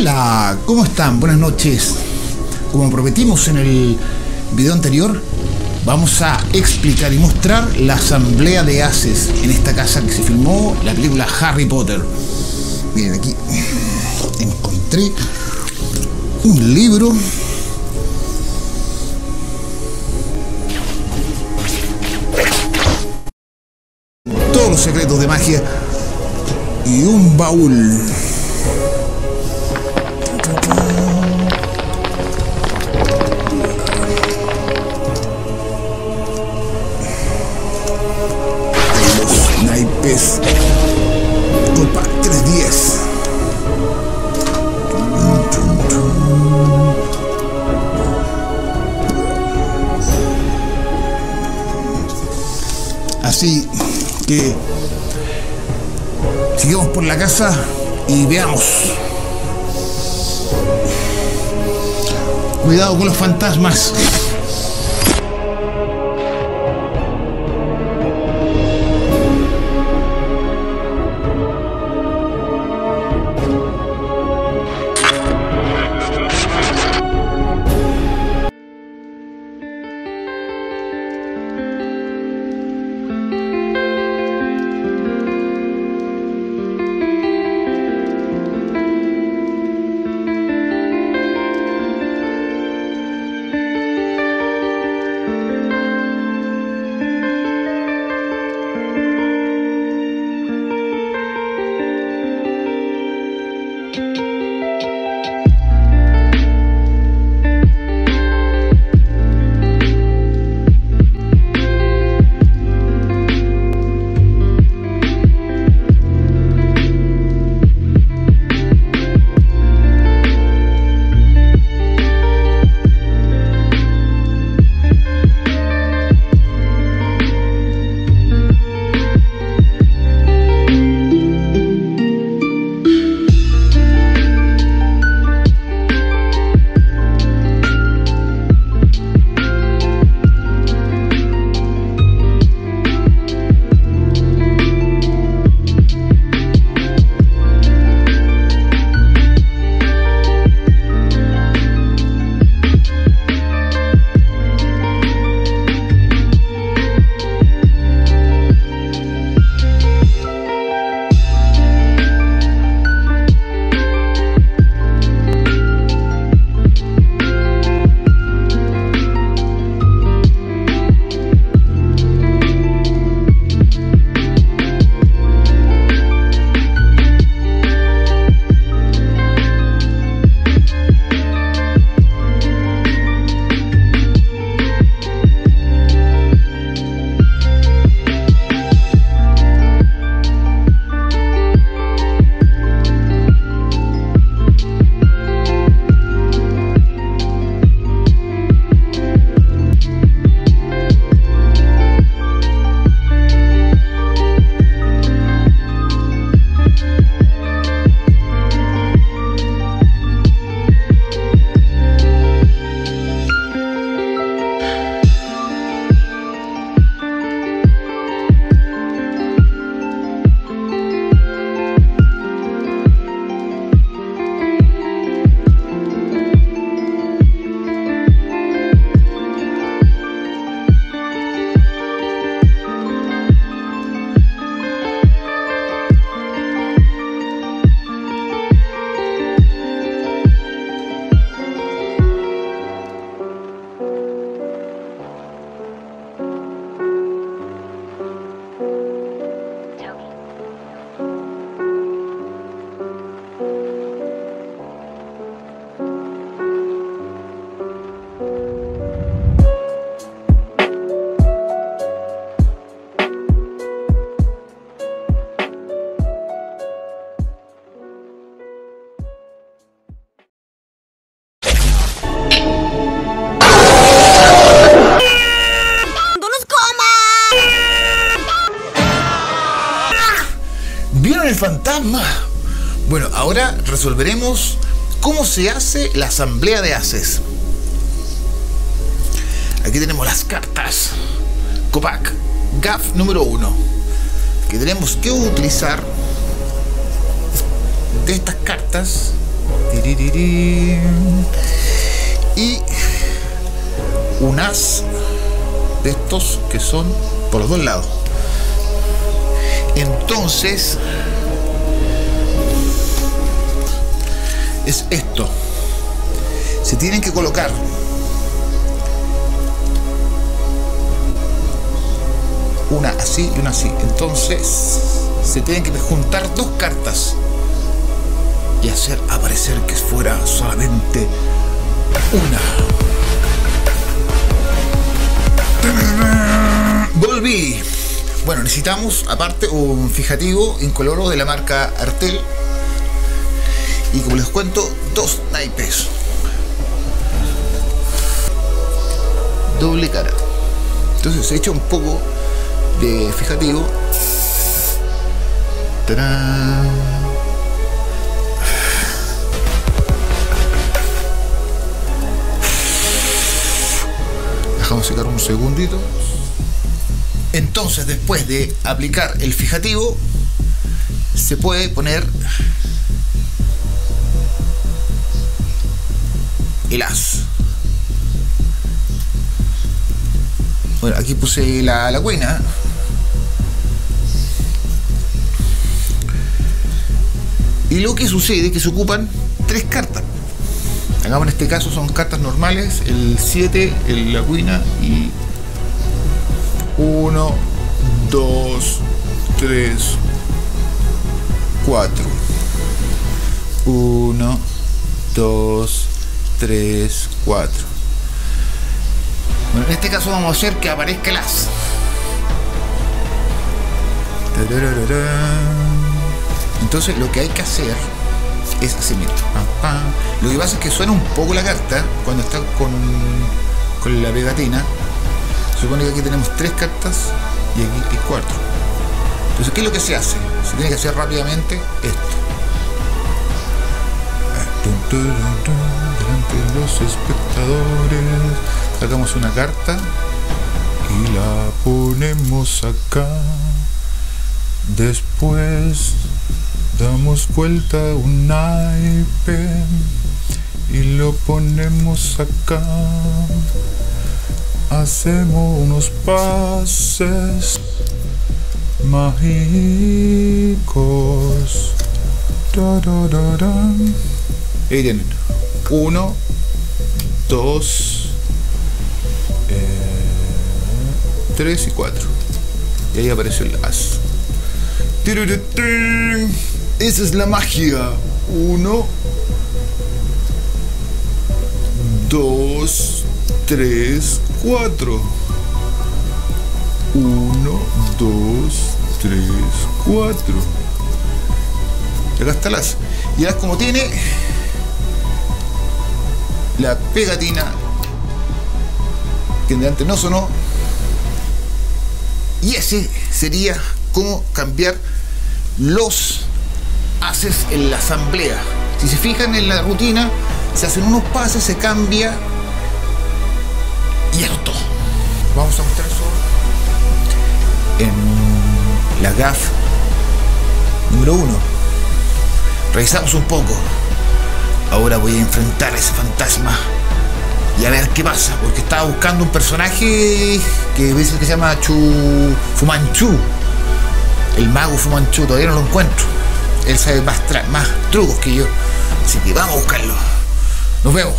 Hola, ¿cómo están? Buenas noches. Como prometimos en el video anterior, vamos a explicar y mostrar la asamblea de haces en esta casa que se filmó la película Harry Potter. Miren aquí, encontré un libro todos los secretos de magia y un baúl. Naipes Copac 310. Así que sigamos por la casa y veamos. Cuidado con los fantasmas. Resolveremos cómo se hace la asamblea de haces. Aquí tenemos las cartas. Copac, GAF número 1. Que tenemos que utilizar de estas cartas y un as de estos que son por los dos lados. Entonces, es esto. Se tienen que colocar una así y una así. Entonces, se tienen que juntar dos cartas y hacer aparecer que fuera solamente una. Volví. Bueno, necesitamos aparte un fijativo incoloro de la marca Artel. Y como les cuento, dos naipes. Doble cara. Entonces se echa un poco de fijativo. Dejamos secar un segundito. Entonces, después de aplicar el fijativo, se puede poner el as. Bueno, aquí puse la, la cuina. Y lo que sucede es que se ocupan tres cartas. Hagamos en este caso son cartas normales, el 7, la cuina y 1, 2, 3, 4. 1, 2, 3, 4. Bueno, en este caso vamos a hacer que aparezca el as. Entonces lo que hay que hacer es así mismo. Lo que pasa es que suena un poco la carta cuando está con, con la pegatina supone que aquí tenemos tres cartas y aquí hay cuatro. Entonces, ¿qué es lo que se hace? Se tiene que hacer rápidamente esto. Los espectadores, sacamos una carta y la ponemos acá. Después damos vuelta un naipe y lo ponemos acá hacemos unos pases mágicos. Da, Ahí tienen. Uno, dos, eh, tres y cuatro. Y ahí apareció el as. Esa es la magia. Uno, dos, tres, 4. 1, 2, 3, 4. Y acá está las. Y ahora como tiene la pegatina que de antes no sonó. Y ese sería cómo cambiar los haces en la asamblea. Si se fijan en la rutina, se hacen unos pases, se cambia y esto. Vamos a mostrar eso en la GAF número 1. Revisamos un poco. Ahora voy a enfrentar a ese fantasma y a ver qué pasa, porque estaba buscando un personaje que dice que se llama Chu Fumanchu. El mago Fumanchu, todavía no lo encuentro. Él sabe más, más trucos que yo. Así que vamos a buscarlo. Nos vemos.